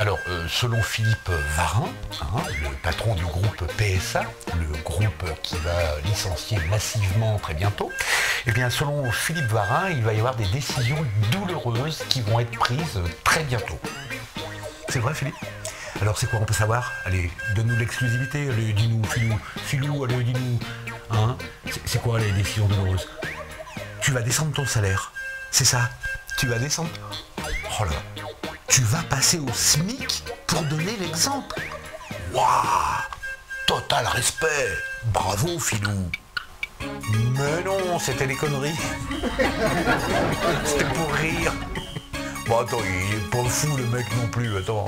Alors, euh, selon Philippe Varin, hein, le patron du groupe PSA, le groupe qui va licencier massivement très bientôt, eh bien, selon Philippe Varin, il va y avoir des décisions douloureuses qui vont être prises très bientôt. C'est vrai, Philippe? Alors, c'est quoi? On peut savoir? Allez, donne-nous l'exclusivité. Allez, dis-nous, Philou, Philou, allez, dis-nous. Hein? C'est quoi les décisions douloureuses? Tu vas descendre ton salaire. C'est ça? Tu vas descendre? Oh là tu vas passer au SMIC pour donner l'exemple. Waouh Total respect Bravo, Filou Mais non, c'était des conneries. c'était pour rire. Bon, attends, il est pas fou, le mec non plus, attends.